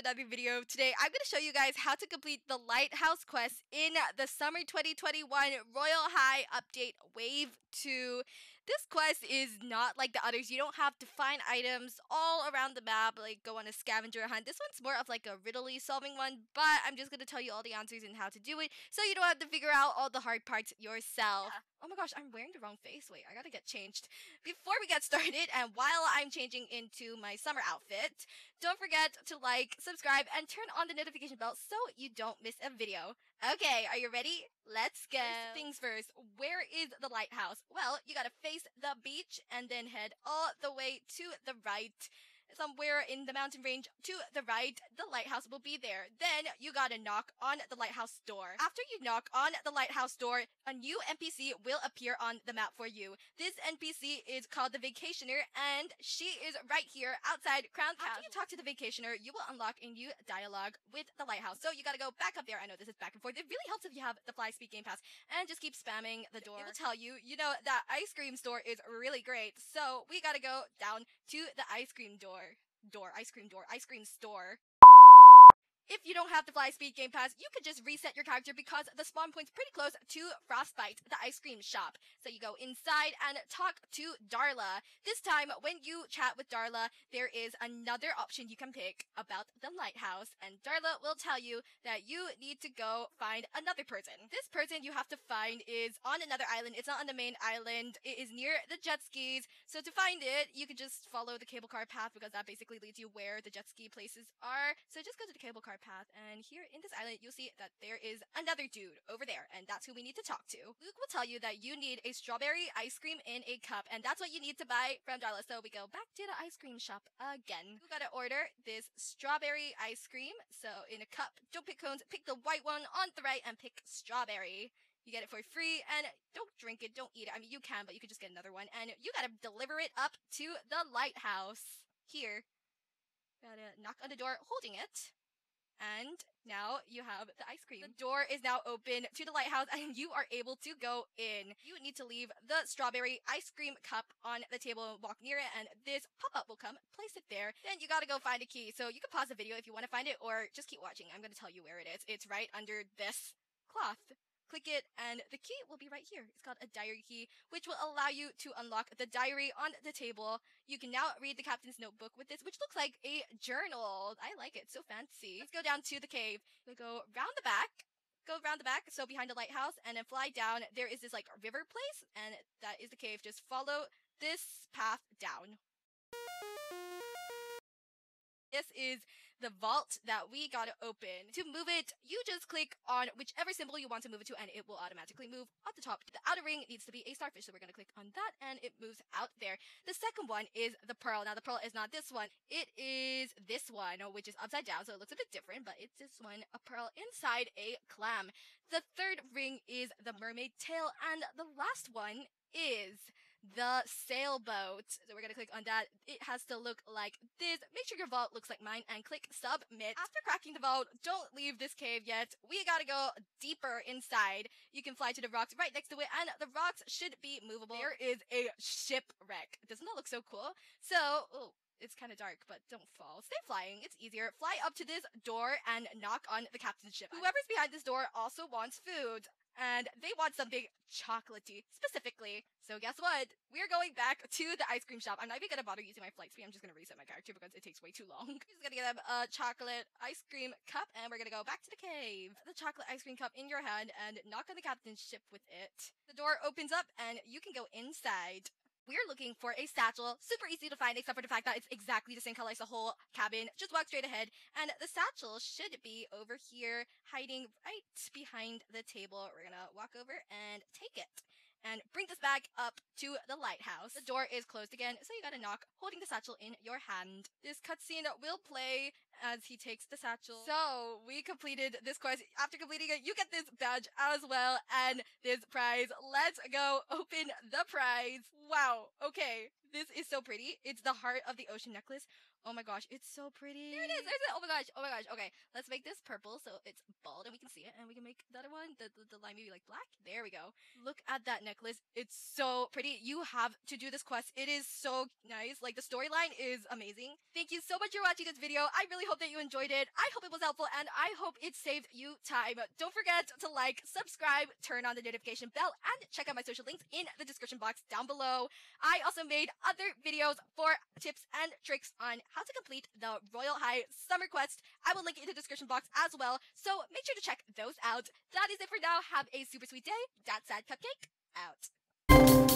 another video. Today, I'm going to show you guys how to complete the Lighthouse quest in the Summer 2021 Royale High Update Wave 2. This quest is not like the others. You don't have to find items all around the map, like go on a scavenger hunt. This one's more of like a riddly solving one, but I'm just going to tell you all the answers and how to do it, so you don't have to figure out all the hard parts yourself. Yeah. Oh my gosh, I'm wearing the wrong face. Wait, I gotta get changed. Before we get started, and while I'm changing into my summer outfit, don't forget to like, subscribe, and turn on the notification bell so you don't miss a video. Okay, are you ready? Let's go. First things first, where is the lighthouse? Well, you gotta face the beach and then head all the way to the right somewhere in the mountain range to the right, the lighthouse will be there. Then you gotta knock on the lighthouse door. After you knock on the lighthouse door, a new NPC will appear on the map for you. This NPC is called the Vacationer, and she is right here outside Crown Castle. After you talk to the Vacationer, you will unlock a new dialogue with the lighthouse. So you gotta go back up there. I know this is back and forth. It really helps if you have the Fly Speed Game Pass and just keep spamming the door. It will tell you, you know, that ice cream store is really great. So we gotta go down to the ice cream door door, ice cream door, ice cream store. If you don't have the Fly Speed Game Pass, you could just reset your character because the spawn point's pretty close to Frostbite, the ice cream shop. So you go inside and talk to Darla. This time, when you chat with Darla, there is another option you can pick about the lighthouse, and Darla will tell you that you need to go find another person. This person you have to find is on another island. It's not on the main island. It is near the jet skis. So to find it, you can just follow the cable car path because that basically leads you where the jet ski places are. So just go to the cable car path, and here in this island, you'll see that there is another dude over there, and that's who we need to talk to. Luke will tell you that you need a strawberry ice cream in a cup, and that's what you need to buy from Darla. So we go back to the ice cream shop again. You gotta order this strawberry ice cream. So in a cup, don't pick cones, pick the white one on the right and pick strawberry. You get it for free, and don't drink it, don't eat it. I mean, you can, but you could just get another one. And you gotta deliver it up to the lighthouse. Here. Gotta knock on the door holding it. And now you have the ice cream. The door is now open to the lighthouse and you are able to go in. You need to leave the strawberry ice cream cup on the table and walk near it and this pop-up will come, place it there. Then you gotta go find a key. So you can pause the video if you want to find it or just keep watching. I'm gonna tell you where it is. It's right under this cloth click it, and the key will be right here. It's called a diary key, which will allow you to unlock the diary on the table. You can now read the captain's notebook with this, which looks like a journal. I like it, so fancy. Let's go down to the cave. We'll go round the back, go around the back, so behind the lighthouse, and then fly down. There is this like river place, and that is the cave. Just follow this path down. This is the vault that we gotta open. To move it, you just click on whichever symbol you want to move it to and it will automatically move at the top. The outer ring needs to be a starfish, so we're gonna click on that and it moves out there. The second one is the pearl. Now the pearl is not this one. It is this one, which is upside down, so it looks a bit different, but it's this one, a pearl inside a clam. The third ring is the mermaid tail, and the last one is the sailboat. So we're gonna click on that. It has to look like this. Make sure your vault looks like mine and click submit. After cracking the vault, don't leave this cave yet. We gotta go deeper inside. You can fly to the rocks right next to it and the rocks should be movable. There is a shipwreck. Doesn't that look so cool? So, oh, it's kind of dark, but don't fall. Stay flying. It's easier. Fly up to this door and knock on the captain's ship. Whoever's behind this door also wants food and they want something chocolatey specifically. So guess what? We're going back to the ice cream shop. I'm not even gonna bother using my flight speed. I'm just gonna reset my character because it takes way too long. I'm just gonna get them a chocolate ice cream cup, and we're gonna go back to the cave. The chocolate ice cream cup in your hand, and knock on the captain's ship with it. The door opens up, and you can go inside we're looking for a satchel. Super easy to find, except for the fact that it's exactly the same color as the whole cabin. Just walk straight ahead, and the satchel should be over here, hiding right behind the table. We're gonna walk over and take it and bring this bag up to the lighthouse. The door is closed again, so you gotta knock, holding the satchel in your hand. This cutscene will play as he takes the satchel. So, we completed this quest. After completing it, you get this badge as well, and this prize. Let's go open the prize. Wow, okay. This is so pretty. It's the Heart of the Ocean necklace. Oh my gosh, it's so pretty. There it is. There's it. Oh my gosh. Oh my gosh. Okay, let's make this purple so it's bald and we can see it, and we can make the other one, the the, the line maybe like black. There we go. Look at that necklace. It's so pretty. You have to do this quest. It is so nice. Like the storyline is amazing. Thank you so much for watching this video. I really hope that you enjoyed it. I hope it was helpful and I hope it saved you time. Don't forget to like, subscribe, turn on the notification bell, and check out my social links in the description box down below. I also made other videos for tips and tricks on how to complete the Royale High Summer Quest. I will link it in the description box as well, so make sure to check those out. That is it for now. Have a super sweet day. DatSadCupcake out.